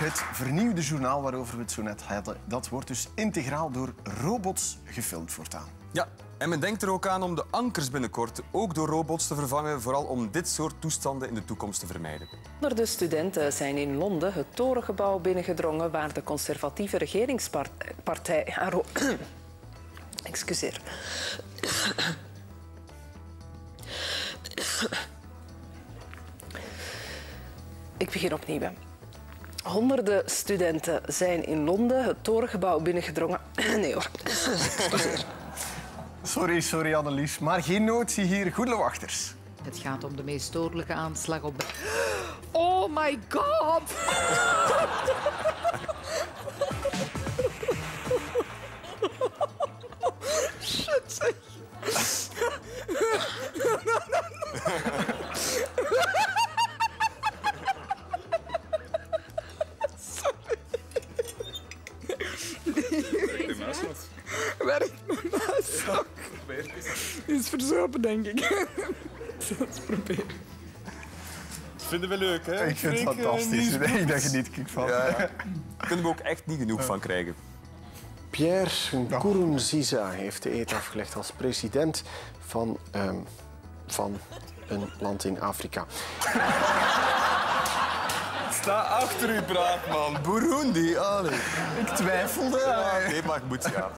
Het vernieuwde journaal waarover we het zo net hadden, dat wordt dus integraal door robots gefilmd voortaan. Ja, en men denkt er ook aan om de ankers binnenkort ook door robots te vervangen, vooral om dit soort toestanden in de toekomst te vermijden. Honderden studenten zijn in Londen het torengebouw binnengedrongen waar de conservatieve regeringspartij haar... ro- Excuseer. Ik begin opnieuw. Honderden studenten zijn in Londen het torengebouw binnengedrongen. Nee hoor. Excuseer. Sorry, sorry Annelies, maar geen notie hier. Goede wachters. Het gaat om de meest dodelijke aanslag op... Oh my god! Werkt mijn muis ook? Is verzopen, denk ik. Dat is proberen. Vinden we leuk, hè? Ik vind het fantastisch. Nee, daar geniet ik van. Daar kunnen we ook echt niet genoeg van krijgen. Pierre Nkurunziza heeft de eet afgelegd als president van, ehm, van een land in Afrika. Sta achter u, praatman. Burundi, allee. Ik twijfelde. Ja, nee, maar ik moet ja.